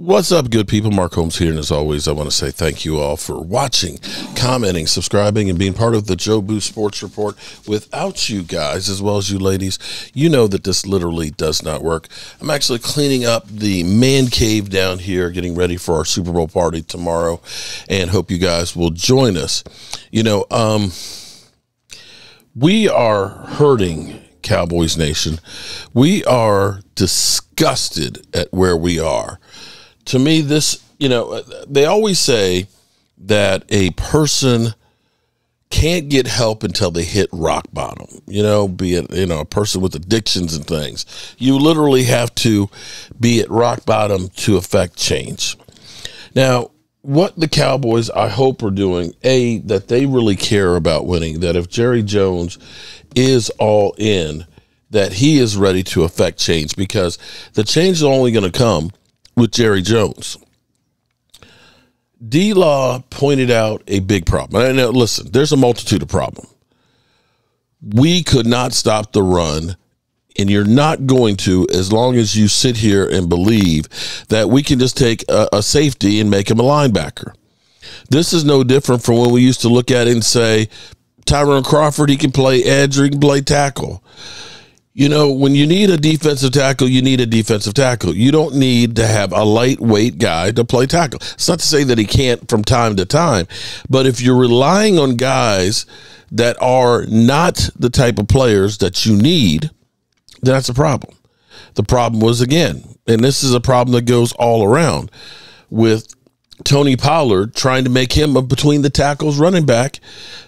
What's up, good people? Mark Holmes here, and as always, I want to say thank you all for watching, commenting, subscribing, and being part of the Jobu Sports Report. Without you guys, as well as you ladies, you know that this literally does not work. I'm actually cleaning up the man cave down here, getting ready for our Super Bowl party tomorrow, and hope you guys will join us. You know, um, we are hurting Cowboys Nation. We are disgusted at where we are to me, this, you know, they always say that a person can't get help until they hit rock bottom. You know, be it, you know, a person with addictions and things. You literally have to be at rock bottom to affect change. Now, what the Cowboys, I hope, are doing, A, that they really care about winning, that if Jerry Jones is all in, that he is ready to affect change because the change is only going to come with Jerry Jones. D Law pointed out a big problem. And listen, there's a multitude of problems. We could not stop the run, and you're not going to as long as you sit here and believe that we can just take a, a safety and make him a linebacker. This is no different from when we used to look at it and say, Tyrone Crawford, he can play edge or he can play tackle. You know, when you need a defensive tackle, you need a defensive tackle. You don't need to have a lightweight guy to play tackle. It's not to say that he can't from time to time, but if you're relying on guys that are not the type of players that you need, then that's a problem. The problem was again, and this is a problem that goes all around with Tony Pollard trying to make him a between the tackles running back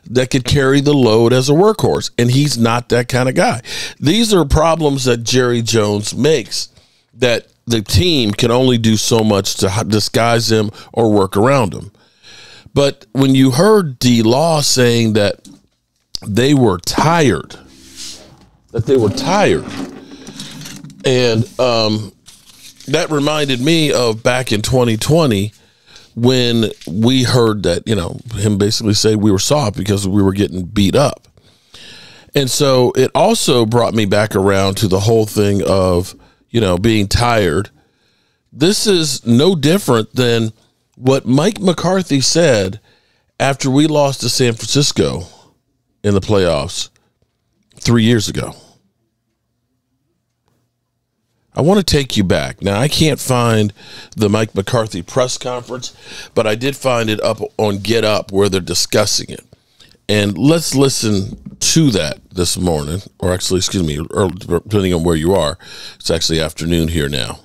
that could carry the load as a workhorse. And he's not that kind of guy. These are problems that Jerry Jones makes that the team can only do so much to disguise them or work around them. But when you heard D Law saying that they were tired, that they were tired, and um, that reminded me of back in 2020 when we heard that, you know, him basically say we were soft because we were getting beat up. And so it also brought me back around to the whole thing of, you know, being tired. This is no different than what Mike McCarthy said after we lost to San Francisco in the playoffs three years ago. I want to take you back. Now, I can't find the Mike McCarthy press conference, but I did find it up on Get Up where they're discussing it. And let's listen to that this morning, or actually, excuse me, depending on where you are. It's actually afternoon here now.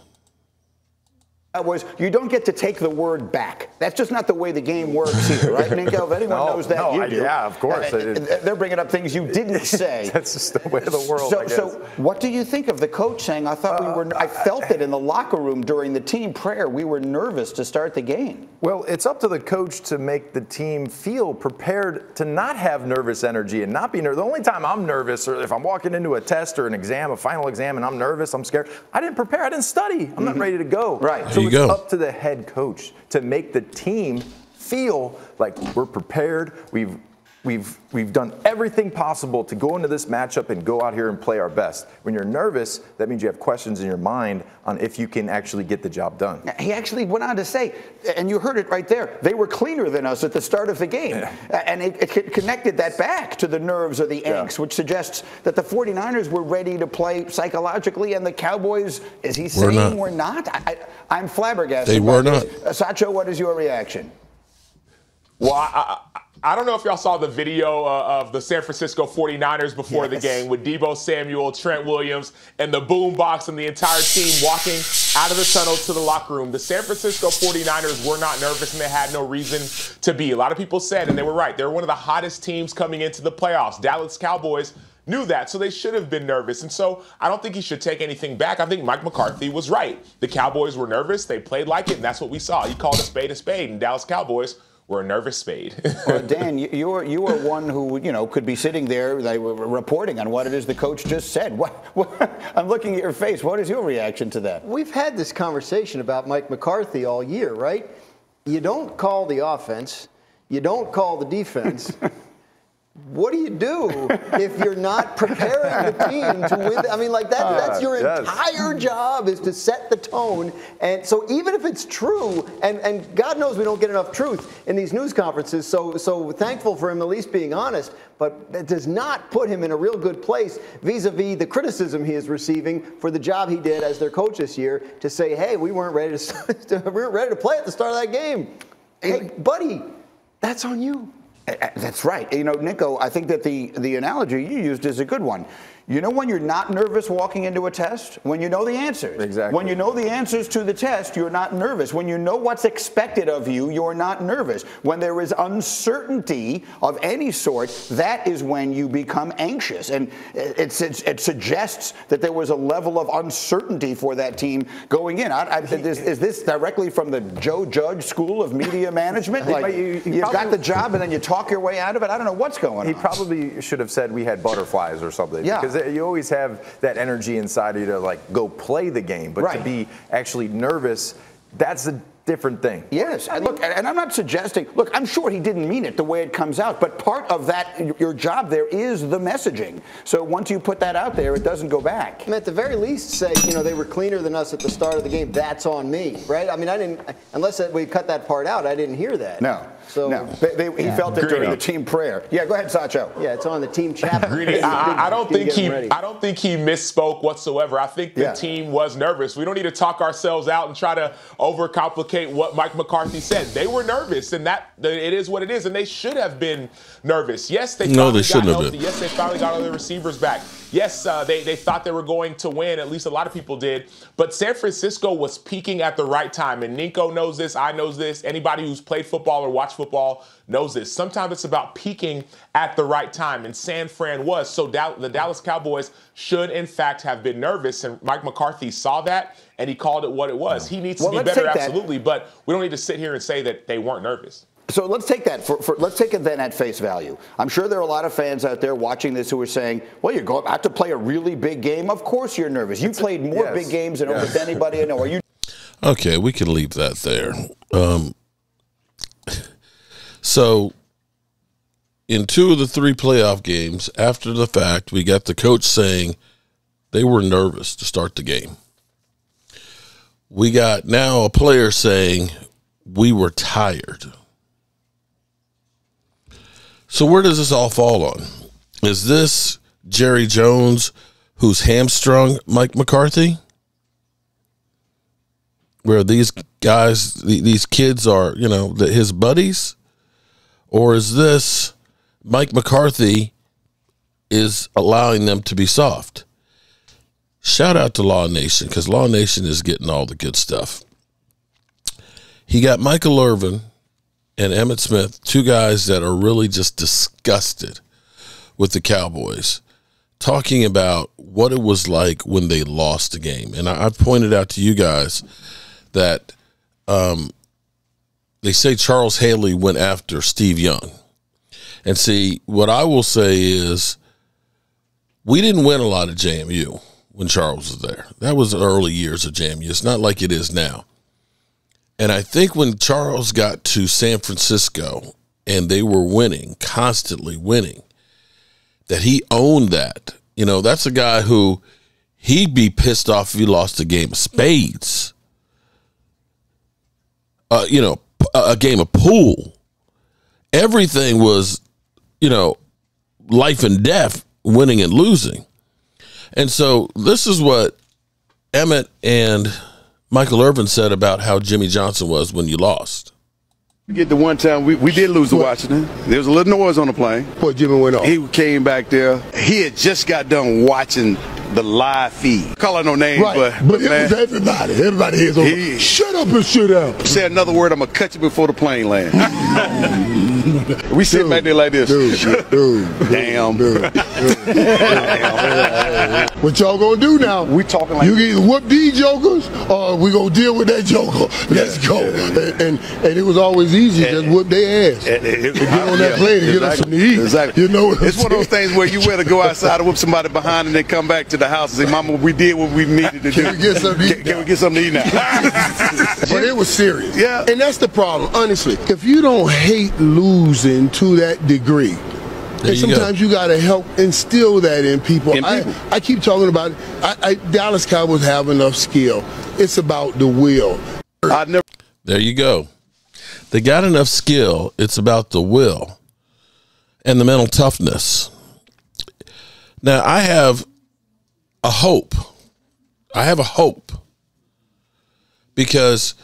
Cowboys, you don't get to take the word back. That's just not the way the game works here, right, Ninko? If anyone no, knows that, no, you I. Yeah, of course. Uh, they're bringing up things you didn't say. That's just the way of the world. So, so, what do you think of the coach saying? I thought uh, we were. I felt it in the locker room during the team prayer. We were nervous to start the game. Well, it's up to the coach to make the team feel prepared to not have nervous energy and not be nervous. The only time I'm nervous, or if I'm walking into a test or an exam, a final exam, and I'm nervous, I'm scared. I didn't prepare. I didn't study. I'm mm-hmm. not ready to go. Right. So it's go. up to the head coach to make the team feel like we're prepared. We've We've, we've done everything possible to go into this matchup and go out here and play our best. When you're nervous, that means you have questions in your mind on if you can actually get the job done. He actually went on to say, and you heard it right there, they were cleaner than us at the start of the game. Yeah. And it, it, connected that back to the nerves or the angst, yeah. which suggests that the 49ers were ready to play psychologically, and the Cowboys, is he saying we're not? We're not? I, am flabbergasted. They were not. Uh, Sacho, what is your reaction? Well, I, I I don't know if y'all saw the video uh, of the San Francisco 49ers before yes. the game with Deebo Samuel, Trent Williams, and the boom box and the entire team walking out of the tunnel to the locker room. The San Francisco 49ers were not nervous and they had no reason to be. A lot of people said, and they were right, they're one of the hottest teams coming into the playoffs. Dallas Cowboys knew that, so they should have been nervous. And so I don't think he should take anything back. I think Mike McCarthy was right. The Cowboys were nervous, they played like it, and that's what we saw. He called a spade a spade, and Dallas Cowboys were a nervous spade. well, Dan, you are you are one who you know could be sitting there they were reporting on what it is the coach just said. What, what, I'm looking at your face. What is your reaction to that? We've had this conversation about Mike McCarthy all year, right? You don't call the offense, you don't call the defense. what do you do if you're not preparing the team to win? I mean, like that, that's uh, your yes. entire job is to set the tone. And so even if it's true, and, and God knows we don't get enough truth in these news conferences, so so thankful for him at least being honest, but that does not put him in a real good place vis-a-vis the criticism he is receiving for the job he did as their coach this year to say, hey, we weren't ready to we weren't ready to play at the start of that game. Hey, buddy, that's on you. That's right. You know, Nico, I think that the, the analogy you used is a good one. You know when you're not nervous walking into a test? When you know the answers. Exactly. When you know the answers to the test, you're not nervous. When you know what's expected of you, you're not nervous. When there is uncertainty of any sort, that is when you become anxious. And it, it, it suggests that there was a level of uncertainty for that team going in. I, I, is, is, this directly from the Joe Judge School of Media Management? Like, you, you have got the job and then you talk your way out of it? I don't know what's going he on. He probably should have said we had butterflies or something. Yeah. Because you always have that energy inside of you to like go play the game, but Right. to be actually nervous, that's a different thing. Yes, and look, and I'm not suggesting. Look, I'm sure he didn't mean it the way it comes out, but part of that, your job there is the messaging. So once you put that out there, it doesn't go back. I mean, at the very least, say you know they were cleaner than us at the start of the game. That's on me, right? I mean, I didn't unless we cut that part out. I didn't hear that. No, So no, they, they, he felt it during the team prayer. Yeah, go ahead, Sacho. yeah, it's on the team chat. Greedy. I, I don't think he. ready. I don't think he misspoke whatsoever. I think the Yeah. team was nervous. We don't need to talk ourselves out and try to overcomplicate what Mike McCarthy said. They were nervous, and that it is what it is. And they should have been nervous. Yes, they. No, they shouldn't have been. Yes, they finally got all their receivers back. Yes, uh, they they thought they were going to win. At least a lot of people did. But San Francisco was peaking at the right time, and Nico knows this. I knows this. Anybody who's played football or watched football knows this. Sometimes it's about peaking at the right time, and San Fran was. So the Dallas Cowboys should, in fact, have been nervous, and Mike McCarthy saw that and he called it what it was. He needs Well, to be better, absolutely, but we don't need to sit here and say that they weren't nervous. So let's take that for, for let's take it then at face value. I'm sure there are a lot of fans out there watching this who are saying, "Well, you're going out to play a really big game. Of course you're nervous. You played more yes. big games than Yes. almost anybody I know. Are you Okay, we can leave that there. Um, so, in two of the three playoff games, after the fact, we got the coach saying they were nervous to start the game. We got now a player saying we were tired. So, where does this all fall on? Is this Jerry Jones who's hamstrung Mike McCarthy? where these guys, these kids are, you know, his buddies? Or is this Mike McCarthy is allowing them to be soft? Shout out to Law Nation because Law Nation is getting all the good stuff. He got Michael Irvin and Emmitt Smith, two guys that are really just disgusted with the Cowboys, talking about what it was like when they lost the game. And I, I've pointed out to you guys that um, they say Charles Haley went after Steve Young. And see, what I will say is we didn't win a lot of JMU when Charles was there. That was the early years of JMU. It's not like it is now. And I think when Charles got to San Francisco and they were winning, constantly winning, that he owned that. You know, that's a guy who he'd be pissed off if he lost a game of spades uh, you know, a game of pool. Everything was, you know, life and death, winning and losing. And so this is what Emmitt and Michael Irvin said about how Jimmy Johnson was when you lost. You Get the one time we, we did lose to Washington. There was a little noise on the plane. What Jimmy went off. He came back there. He had just got done watching the live feed. Call out no names, Right, but, but, it man, was everybody. Everybody hears over. He- Shut up and shut up. say another word, I'm gonna cut you before the plane lands. we sit Dude, back there like this. Dude, dude, Damn. dude, dude. what y'all gonna do now? We talking like- you can either whoop these jokers or we gonna deal with that joker. Let's go. And, and and it was always easy just whoop their ass. And- and- To get on that yeah, plane and get us exactly. some to eat. Exactly. You know it's one of those things where you rather go outside and whip somebody behind and then come back to the house and say, Mama, we did what we needed to do. Can we get something to eat Can, can now?" we get something to eat now? But it was serious. Yeah. And that's the problem, honestly. If you don't hate losing to that degree, There and you go. sometimes you, got to help instill that in people. In I, people. I keep talking about I, I, Dallas Cowboys have enough skill. It's about the will. I never. There you go. They got enough skill. It's about the will and the mental toughness. Now, I have a hope. I have a hope because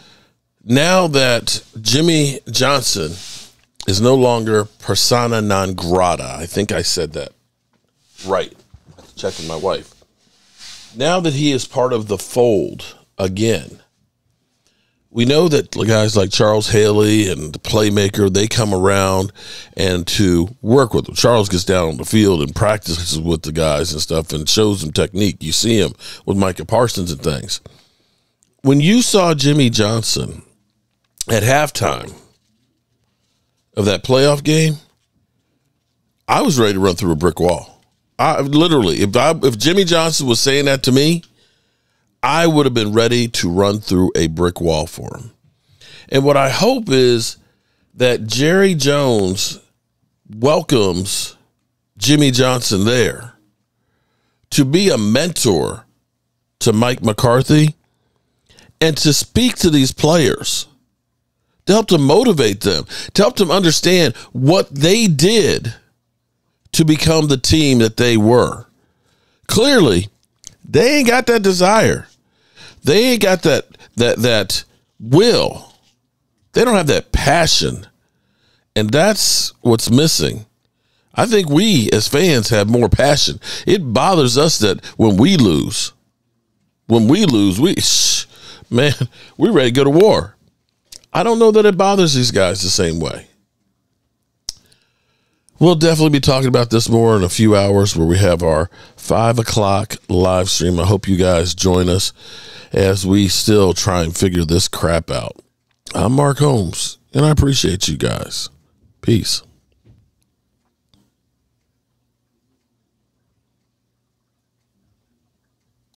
now that Jimmy Johnson is no longer persona non grata, I think I said that right. I have to check with my wife. Now that he is part of the fold again, we know that guys like Charles Haley and the playmaker they come around and to work with them. Charles gets down on the field and practices with the guys and stuff and shows them technique. You see him with Micah Parsons and things. When you saw Jimmy Johnson at halftime of that playoff game, I was ready to run through a brick wall. I literally, if I, if Jimmy Johnson was saying that to me, I would have been ready to run through a brick wall for him. And what I hope is that Jerry Jones welcomes Jimmy Johnson there to be a mentor to Mike McCarthy and to speak to these players, to help to motivate them, to help them understand what they did to become the team that they were. Clearly, they ain't got that desire. They ain't got that that that will. They don't have that passion. And that's what's missing. I think we as fans have more passion. It bothers us that when we lose, when we lose, we man, we're ready to go to war. I don't know that it bothers these guys the same way. We'll definitely be talking about this more in a few hours where we have our five o'clock live stream. I hope you guys join us as we still try and figure this crap out. I'm Mark Holmes, and I appreciate you guys. Peace.